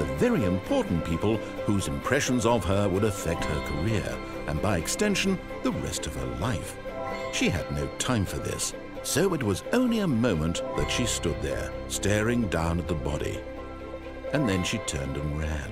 the very important people whose impressions of her would affect her career, and by extension, the rest of her life. She had no time for this, so it was only a moment that she stood there, staring down at the body. And then she turned and ran.